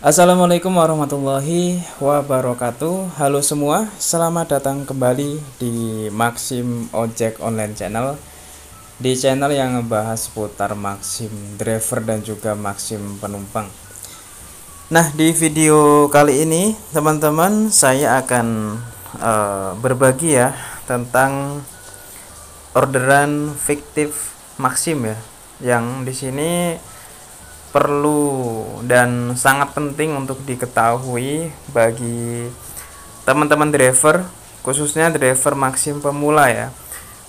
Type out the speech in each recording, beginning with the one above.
Assalamualaikum warahmatullahi wabarakatuh. Halo semua, selamat datang kembali di Maxim Ojek Online Channel. Di channel yang ngebahas seputar Maxim driver dan juga Maxim penumpang. Nah di video kali ini teman-teman saya akan uh, berbagi ya Tentang orderan fiktif Maxim ya. Yang di sini perlu dan sangat penting untuk diketahui bagi teman-teman driver khususnya driver maksim pemula ya.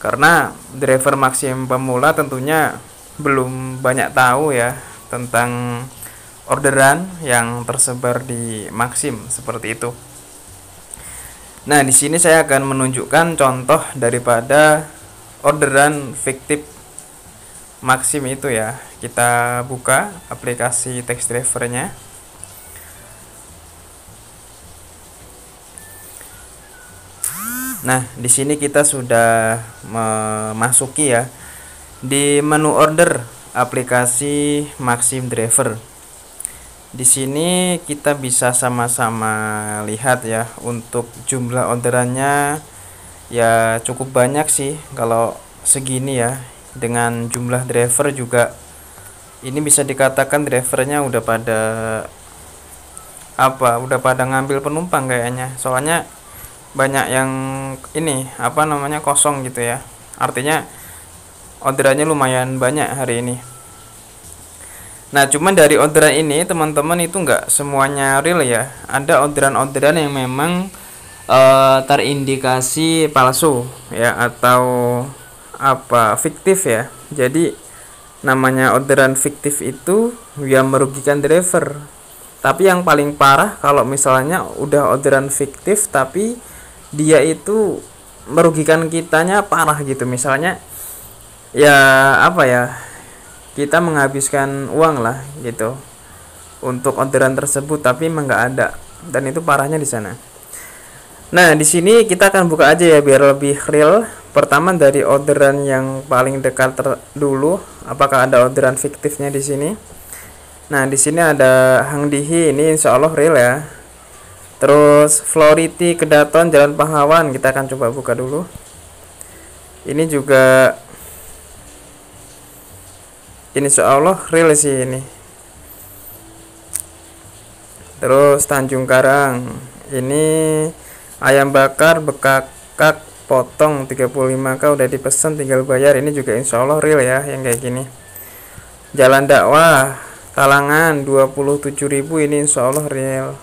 Karena driver maksim pemula tentunya belum banyak tahu ya tentang orderan yang tersebar di maksim seperti itu. Nah di sini saya akan menunjukkan contoh daripada orderan fiktif Maxim itu ya. Kita buka aplikasi text drivernya. Nah, di sini kita sudah memasuki ya di menu order aplikasi Maxim Driver. Di sini kita bisa sama-sama lihat ya untuk jumlah orderannya ya cukup banyak sih kalau segini ya dengan jumlah driver juga ini bisa dikatakan drivernya udah pada apa udah pada ngambil penumpang kayaknya. Soalnya banyak yang ini apa namanya kosong gitu ya. Artinya orderannya lumayan banyak hari ini. Nah cuman dari orderan ini teman-teman itu enggak semuanya real ya. Ada orderan-orderan yang memang uh, terindikasi palsu ya atau apa fiktif ya. Jadi namanya orderan fiktif itu yang merugikan driver. Tapi yang paling parah kalau misalnya udah orderan fiktif tapi dia itu merugikan kitanya parah gitu. Misalnya ya apa ya kita menghabiskan uang lah gitu untuk orderan tersebut tapi emang nggak ada. Dan itu parahnya di sana. Nah di sini kita akan buka aja ya biar lebih real Pertama dari orderan yang paling dekat dulu, apakah ada orderan fiktifnya di sini? Nah, di sini ada Hang Dihi, ini insya Allah real ya. Terus Floriti Kedaton Jalan Pahlawan, kita akan coba buka dulu. Ini juga ini insya Allah real sih ini. Terus Tanjung Karang, ini ayam bakar bekakak potong 35k udah dipesan tinggal bayar. Ini juga insya Allah real ya yang kayak gini. Jalan dakwah talangan 27.000 ini insya Allah real.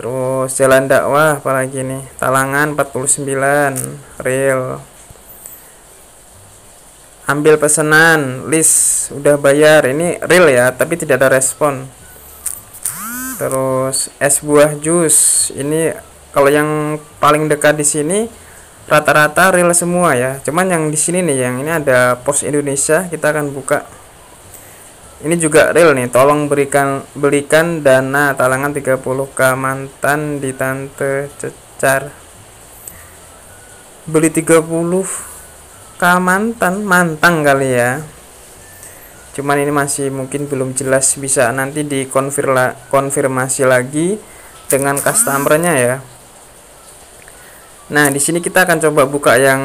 Terus jalan dakwah apalagi nih? Talangan 49 real. Ambil pesanan list udah bayar. Ini real ya tapi tidak ada respon. Terus es buah jus ini kalau yang paling dekat di sini rata-rata real semua ya. Cuman yang di sini nih yang ini ada pos Indonesia kita akan buka. Ini juga real nih tolong berikan belikan dana talangan 30k mantan di tante cecar. Beli 30k mantan mantang kali ya. Cuman ini masih mungkin belum jelas bisa nanti dikonfirmasi lagi dengan customernya ya Nah, di sini kita akan coba buka yang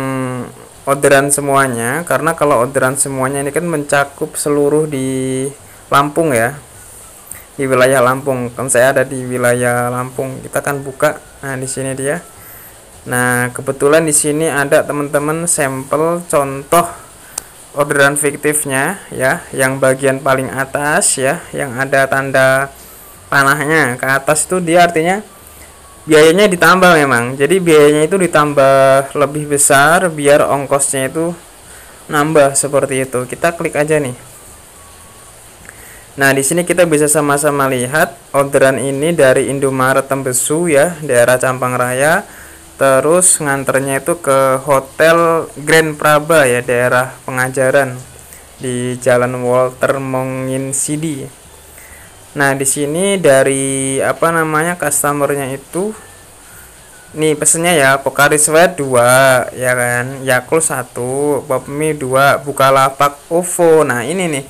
orderan semuanya karena kalau orderan semuanya ini kan mencakup seluruh di Lampung ya. Di wilayah Lampung. Kan saya ada di wilayah Lampung. Kita akan buka. Nah, di sini dia. Nah, kebetulan di sini ada teman-teman sampel contoh orderan fiktifnya ya, yang bagian paling atas ya, yang ada tanda panahnya ke atas itu dia artinya biayanya ditambah memang jadi biayanya itu ditambah lebih besar biar ongkosnya itu nambah seperti itu kita klik aja nih Nah, di sini kita bisa sama-sama lihat orderan ini dari Indomaret Tembesu ya, daerah Campang Raya. Terus nganternya itu ke Hotel Grand Praba ya, daerah pengajaran di Jalan Walter Mongin Sidi. Nah, di sini dari apa namanya customernya itu nih pesennya ya Pokari Sweat 2 ya kan Yakult 1 Popmi 2 Bukalapak OVO nah ini nih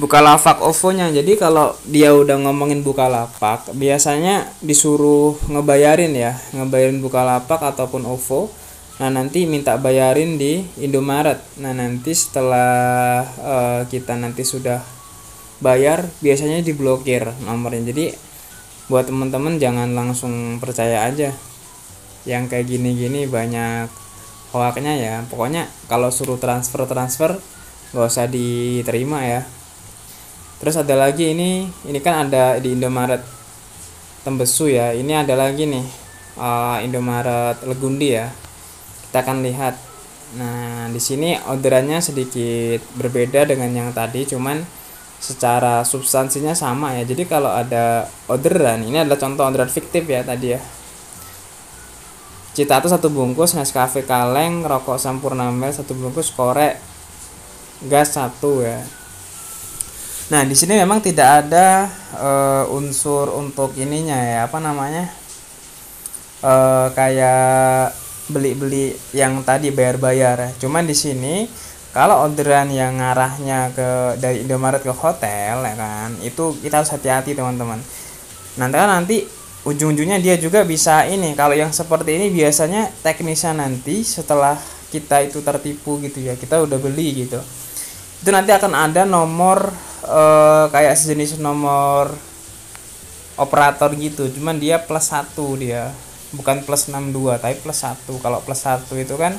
Bukalapak OVO-nya. Jadi kalau dia udah ngomongin Bukalapak, biasanya disuruh ngebayarin ya, ngebayarin Bukalapak ataupun OVO. Nah, nanti minta bayarin di Indomaret. Nah, nanti setelah uh, kita nanti sudah bayar, biasanya diblokir nomornya. Jadi buat teman-teman jangan langsung percaya aja. Yang kayak gini-gini banyak hoaknya ya. Pokoknya kalau suruh transfer-transfer nggak usah diterima ya terus ada lagi ini ini kan ada di Indomaret Tembesu ya ini ada lagi nih uh, Indomaret Legundi ya kita akan lihat nah di sini orderannya sedikit berbeda dengan yang tadi cuman secara substansinya sama ya jadi kalau ada orderan ini adalah contoh orderan fiktif ya tadi ya Cita itu satu bungkus Nescafe kaleng rokok Sampurna Mel satu bungkus korek gas satu ya Nah, di sini memang tidak ada uh, unsur untuk ininya ya, apa namanya? Uh, kayak beli-beli yang tadi bayar-bayar ya. Cuman di sini kalau orderan yang ngarahnya ke dari Indomaret ke hotel ya kan, itu kita harus hati-hati teman-teman. Nanti kan nanti ujung-ujungnya dia juga bisa ini. Kalau yang seperti ini biasanya teknisnya nanti setelah kita itu tertipu gitu ya, kita udah beli gitu. Itu nanti akan ada nomor uh, kayak sejenis nomor operator gitu cuman dia plus satu dia bukan plus 62 tapi plus satu kalau plus satu itu kan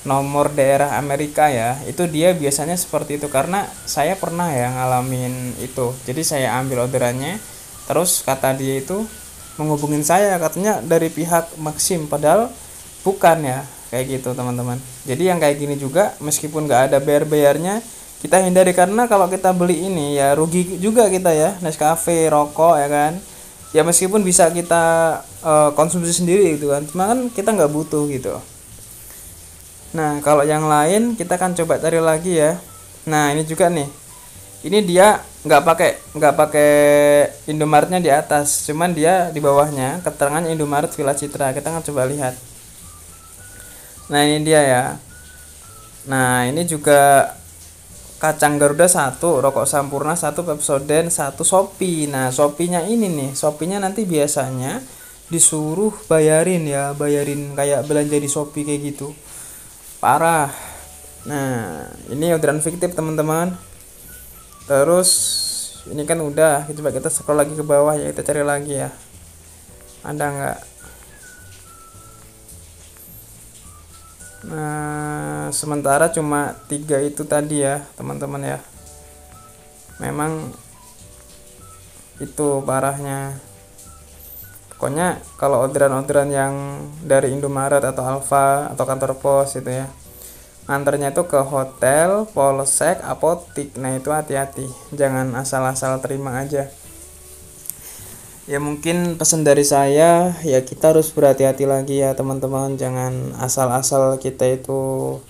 nomor daerah Amerika ya itu dia biasanya seperti itu. Karena saya pernah ya ngalamin itu. Jadi saya ambil orderannya terus kata dia itu menghubungin saya katanya dari pihak Maxim. Padahal bukan ya kayak gitu teman-teman. Jadi yang kayak gini juga meskipun nggak ada bayar-bayarnya kita hindari. Karena kalau kita beli ini ya rugi juga kita ya. Nescafe rokok ya kan? Ya meskipun bisa kita uh, konsumsi sendiri gitu kan. Cuma kan kita nggak butuh gitu nah kalau yang lain kita kan coba cari lagi ya. Nah ini juga nih. Ini dia nggak pakai nggak pakai Indomaretnya di atas cuman dia di bawahnya keterangan Indomaret Villa Citra. Kita kan coba lihat. Nah ini dia ya. Nah ini juga kacang Garuda satu, rokok Sampurna satu, Pepsodent satu, Shopee. Nah, Shopee-nya ini nih, Shopee-nya nanti biasanya disuruh bayarin ya, bayarin kayak belanja di Shopee kayak gitu. Parah. Nah, ini orderan fiktif teman-teman. Terus ini kan udah, coba kita scroll lagi ke bawah ya, kita cari lagi ya. Ada nggak? Nah, sementara cuma tiga itu tadi ya, teman-teman ya. Memang itu parahnya. Pokoknya kalau orderan-orderan yang dari Indomaret atau Alfa atau kantor pos itu ya. Antarnya itu ke hotel, polsek, apotik. Nah, itu hati-hati. Jangan asal-asal terima aja ya mungkin pesan dari saya ya kita harus berhati-hati lagi ya teman-teman jangan asal-asal kita itu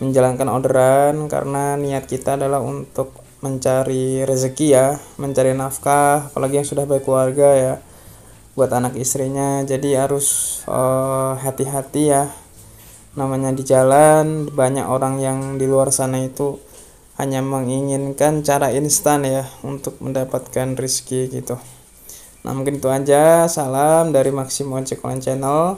menjalankan orderan karena niat kita adalah untuk mencari rezeki ya mencari nafkah apalagi yang sudah baik keluarga ya buat anak istrinya. Jadi harus uh, hati-hati ya. Namanya di jalan banyak orang yang di luar sana itu hanya menginginkan cara instan ya untuk mendapatkan rezeki gitu. Nah mungkin itu aja. Salam dari Maxim Ojek Channel.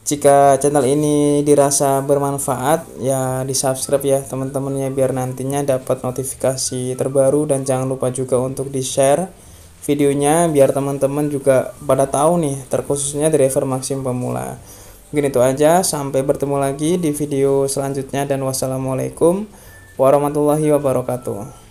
Jika channel ini dirasa bermanfaat ya di subscribe ya teman-teman ya biar nantinya dapat notifikasi terbaru. Dan jangan lupa juga untuk di share videonya biar teman-teman juga pada tahu nih terkhususnya driver Maxim pemula. Mungkin itu aja sampai bertemu lagi di video selanjutnya dan wassalamualaikum warahmatullahi wabarakatuh